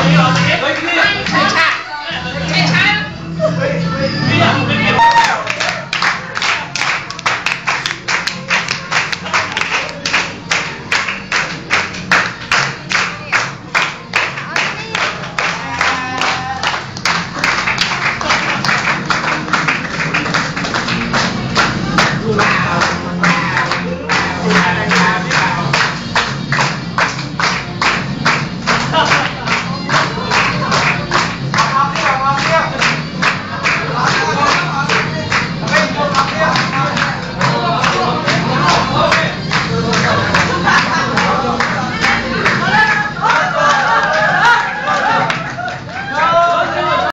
哎呀，别别别！别！